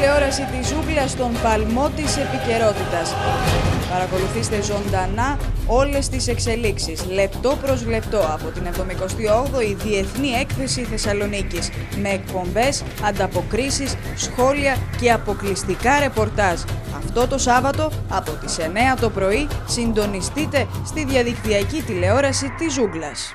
τηλεόραση της Ζούγκλας στον παλμό της επικαιρότητας. Παρακολουθήστε ζωντανά όλες τις εξελίξεις, λεπτό προς λεπτό, από την 78η Διεθνή Έκθεση Θεσσαλονίκης, με εκπομπές, ανταποκρίσεις, σχόλια και αποκλειστικά ρεπορτάζ. Αυτό το Σάββατο από τις 9 το πρωί συντονιστείτε στη διαδικτυακή τηλεόραση της Ζούγκλας.